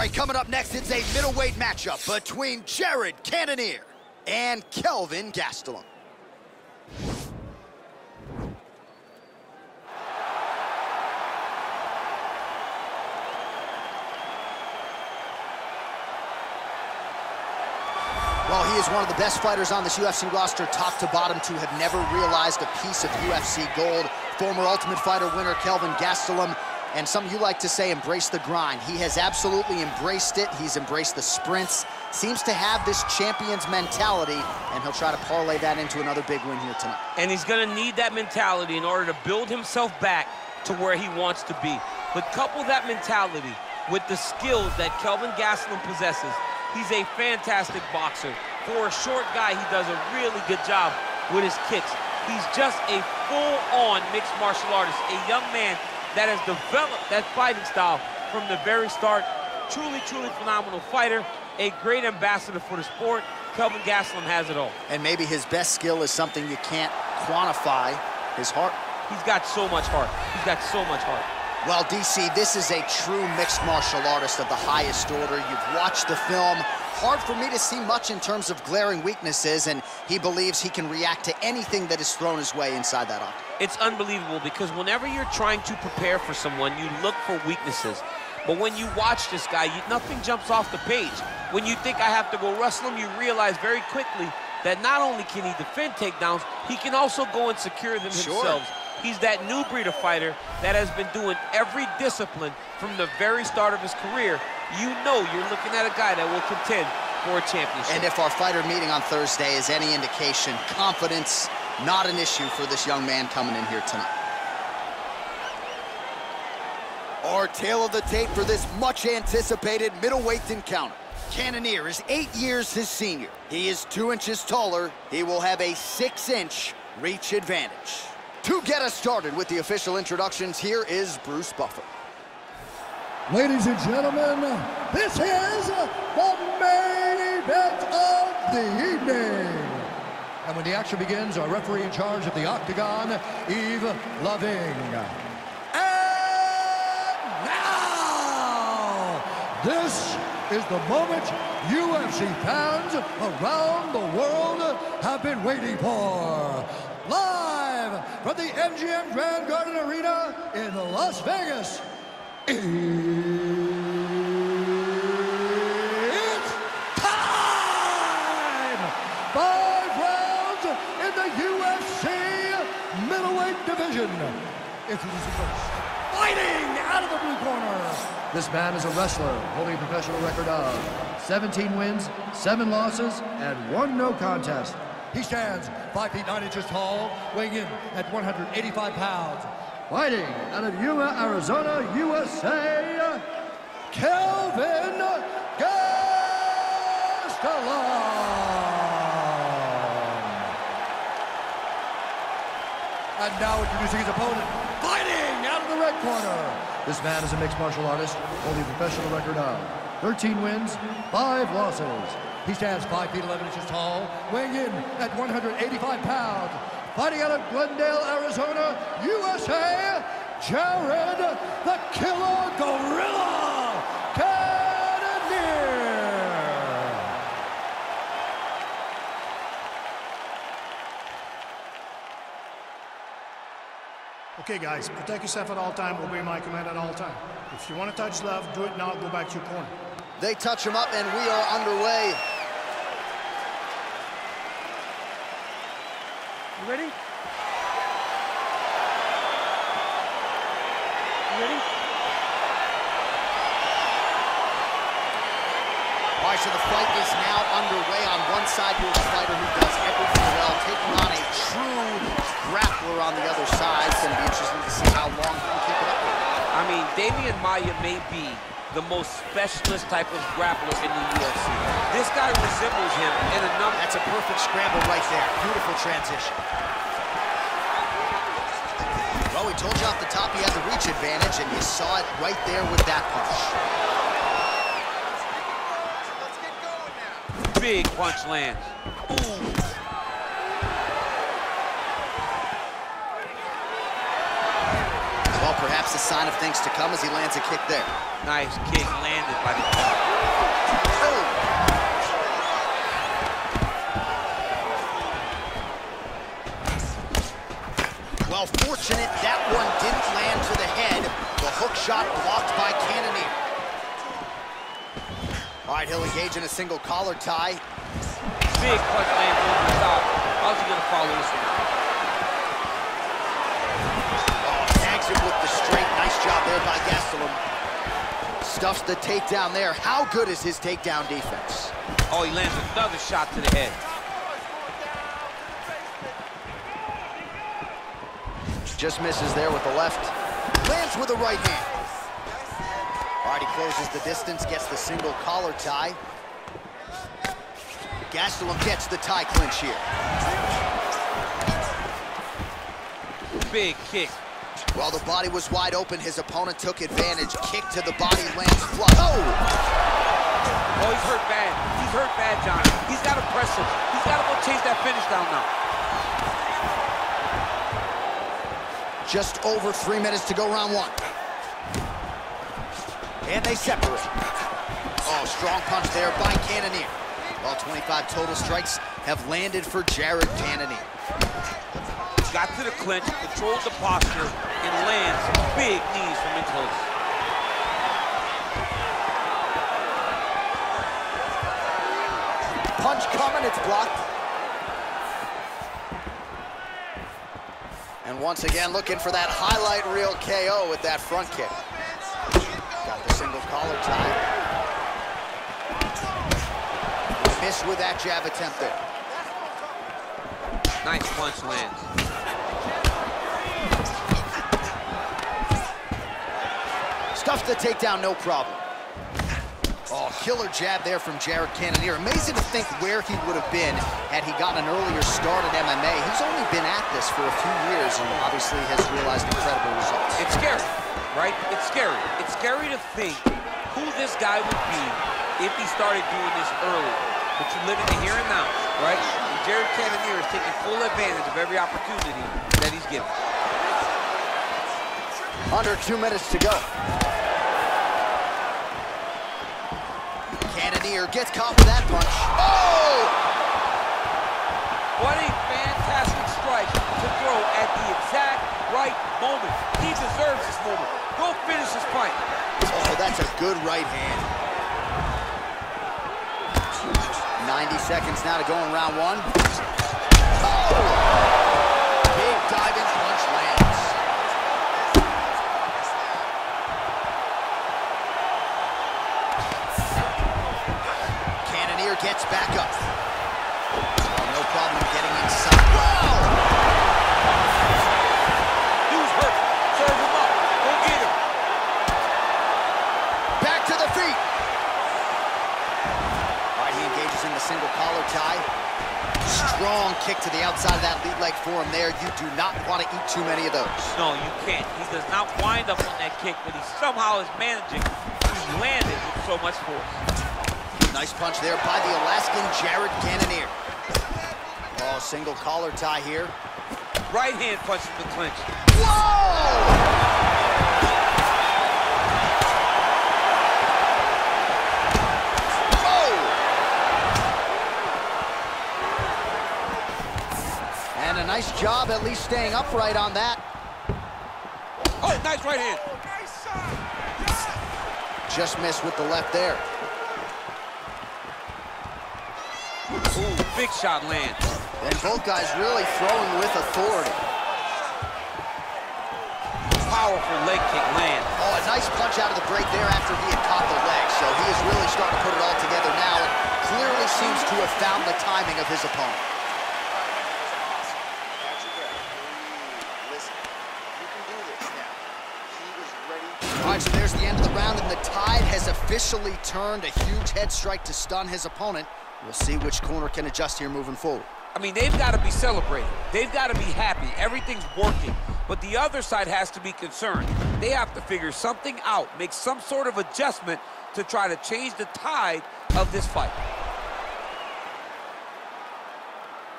All right, coming up next, it's a middleweight matchup between Jared Cannonier and Kelvin Gastelum. Well, he is one of the best fighters on this UFC roster, top to bottom, to have never realized a piece of UFC gold. Former Ultimate Fighter winner Kelvin Gastelum, and some you like to say embrace the grind. He has absolutely embraced it. He's embraced the sprints, seems to have this champion's mentality, and he'll try to parlay that into another big win here tonight. And he's gonna need that mentality in order to build himself back to where he wants to be. But couple that mentality with the skills that Kelvin Gastelum possesses, He's a fantastic boxer. For a short guy, he does a really good job with his kicks. He's just a full-on mixed martial artist, a young man that has developed that fighting style from the very start. Truly, truly phenomenal fighter, a great ambassador for the sport. Kelvin Gastelum has it all. And maybe his best skill is something you can't quantify, his heart. He's got so much heart. He's got so much heart. Well, DC, this is a true mixed martial artist of the highest order. You've watched the film. Hard for me to see much in terms of glaring weaknesses, and he believes he can react to anything that is thrown his way inside that octagon. It's unbelievable because whenever you're trying to prepare for someone, you look for weaknesses. But when you watch this guy, you, nothing jumps off the page. When you think I have to go wrestle him, you realize very quickly that not only can he defend takedowns, he can also go and secure them sure. himself. He's that new breed of fighter that has been doing every discipline from the very start of his career. You know you're looking at a guy that will contend for a championship. And if our fighter meeting on Thursday is any indication, confidence not an issue for this young man coming in here tonight. Our tale of the tape for this much-anticipated middleweight encounter. Cannonier is eight years his senior. He is two inches taller. He will have a six-inch reach advantage. To get us started with the official introductions, here is Bruce Buffer. Ladies and gentlemen, this is the main event of the evening. And when the action begins, our referee in charge of the Octagon, Yves Lavigne. And now, this is the moment UFC fans around the world have been waiting for. From the MGM Grand Garden Arena in Las Vegas. It's time! Five rounds in the UFC middleweight division. Introducing first, fighting out of the blue corner. This man is a wrestler holding a professional record of 17 wins, 7 losses, and 1 no contest. He stands 5 feet 9 inches tall, weighing in at 185 pounds. Fighting out of Yuma, Arizona, USA, Kelvin Gastelum. And now introducing his opponent, fighting out of the red corner. This man is a mixed martial artist, holding a professional record of 13 wins, 5 losses. He stands 5 feet 11 inches tall, weighing in at 185 pounds. Fighting out of Glendale, Arizona, USA, Jared the Killer Gorilla. Okay, guys, protect yourself at all time, obey my command at all time. If you want to touch love, do it now, go back to your corner. They touch him up, and we are underway. You ready? You ready? All right, so the fight is now underway. On one side, you have a fighter who does everything well, taking on a true grappler on the other side. It's going to be interesting to see how long he can keep it up. I mean, Demian Maia may be the most specialist type of grappler in the UFC. This guy resembles him in a number. That's a perfect scramble right there. Beautiful transition. Well, we told you off the top he had the reach advantage, and you saw it right there with that punch. Big punch lands. Ooh. sign of things to come as he lands a kick there. Nice kick landed by the oh. Well, fortunate that one didn't land to the head. The hook shot blocked by Cannonier. All right, he'll engage in a single collar tie. Big punch land over the top. How's he gonna follow this one? Straight. Nice job there by Gastelum. Stuffs the takedown there. How good is his takedown defense? Oh, he lands another shot to the head. Just misses there with the left. Lands with the right hand. All right, he closes the distance, gets the single collar tie. Gastelum gets the tie clinch here. Big kick. While the body was wide open, his opponent took advantage. Kick to the body, lands flush. Oh! Oh, he's hurt bad. He's hurt bad, John. He's got to press him. He's got to go chase that finish down now. Just over three minutes to go round one. And they separate. Oh, strong punch there by Cannonier. Well, 25 total strikes have landed for Jared Cannonier. Got to the clinch, controlled the posture, and lands big knees from in close. Punch coming, it's blocked. And once again, looking for that highlight reel KO with that front kick. Got the single collar tie. Missed with that jab attempt there. Nice punch lands. Stuffs the takedown, no problem. Oh, killer jab there from Jared Cannonier. Amazing to think where he would have been had he gotten an earlier start at MMA. He's only been at this for a few years and obviously has realized incredible results. It's scary, right? It's scary. It's scary to think who this guy would be if he started doing this early. But you live in the here and now, right? And Jared Cannonier is taking full advantage of every opportunity that he's given. Under two minutes to go. Gets caught with that punch. Oh! What a fantastic strike to throw at the exact right moment. He deserves this moment. Go finish this fight. Oh, that's a good right hand. 90 seconds now to go in round one. The single collar tie. Strong kick to the outside of that lead leg for him there. You do not want to eat too many of those. No, you can't. He does not wind up on that kick, but he somehow is managing to land it with so much force. Nice punch there by the Alaskan Jared Cannonier. Oh, single collar tie here. Right hand punches the clinch. Whoa! Nice job at least staying upright on that. Oh, nice right hand. Oh, Just missed with the left there. Ooh, big shot lands. And both guys really throwing with authority. Powerful leg kick lands. Oh, a nice punch out of the break there after he had caught the leg. So he is really starting to put it all together now and clearly seems to have found the timing of his opponent. Right, so there's the end of the round, and the tide has officially turned. A huge head strike to stun his opponent. We'll see which corner can adjust here moving forward. I mean, they've got to be celebrating. They've got to be happy. Everything's working. But the other side has to be concerned. They have to figure something out, make some sort of adjustment to try to change the tide of this fight.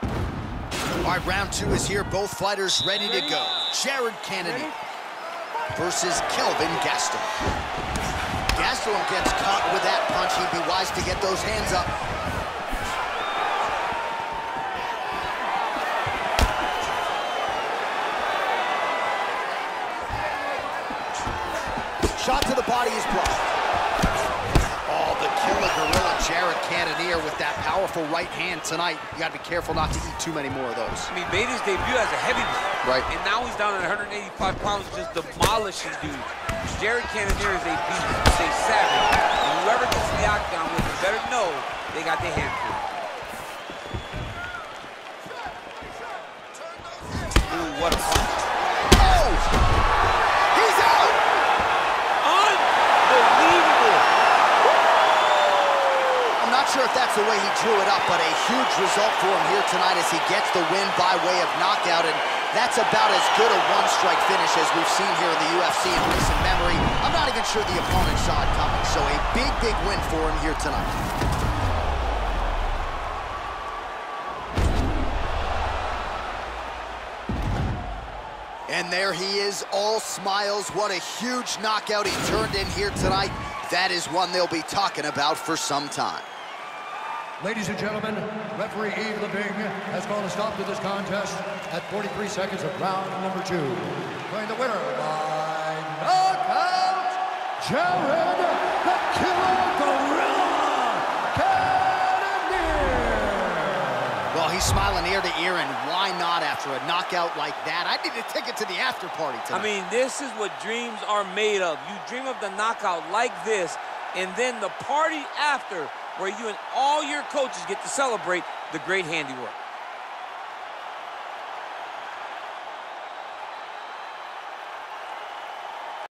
All right, round two is here. Both fighters ready to go. Jared Cannonier versus Kelvin Gastelum. Gastelum gets caught with that punch. He'd be wise to get those hands up. Shot to the body is blocked. Jared Cannonier with that powerful right hand tonight. You got to be careful not to eat too many more of those. I mean, made his debut as a heavyweight. Right. And now he's down at 185 pounds, just demolishing dudes. Jared Cannonier is a beast. He's a savage. And whoever gets the octagon with him better know they got their hand full. Ooh, what a punch. Oh! He's out! Unbelievable. I'm not sure if that's the way he drew it up, but a huge result for him here tonight as he gets the win by way of knockout, and that's about as good a one-strike finish as we've seen here in the UFC in recent memory. I'm not even sure the opponent saw it coming, so a big, big win for him here tonight. And there he is, all smiles. What a huge knockout he turned in here tonight. That is one they'll be talking about for some time. Ladies and gentlemen, referee Yves Lavigne has called a stop to this contest at 43 seconds of round number two. Playing the winner by knockout, Jared the Killer Gorilla Cannonier. Well, he's smiling ear to ear, and why not after a knockout like that? I need a ticket to the after party tonight. I mean, this is what dreams are made of. You dream of the knockout like this, and then the party after where you and all your coaches get to celebrate the great handiwork.